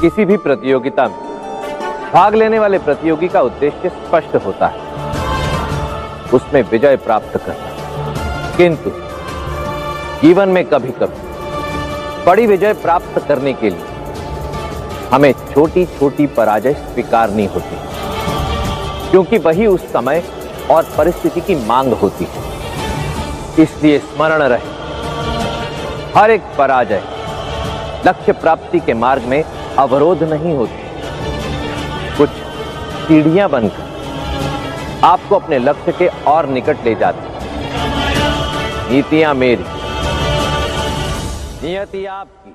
किसी भी प्रतियोगिता में भाग लेने वाले प्रतियोगी का उद्देश्य स्पष्ट होता है। उसमें विजय प्राप्त करना। किंतु जीवन में कभी कभी बड़ी विजय प्राप्त करने के लिए हमें छोटी छोटी पराजय स्वीकारनी होती है। क्योंकि वही उस समय और परिस्थिति की मांग होती है। इसलिए स्मरण रहे। हर एक पराजय लक्ष्य प्राप्ति के मार्ग में अवरोध नहीं होती। कुछ सीढ़ियाँ बनकर आपको अपने लक्ष्य के और निकट ले जाती नीतियाँ मेरी, नियति आपकी।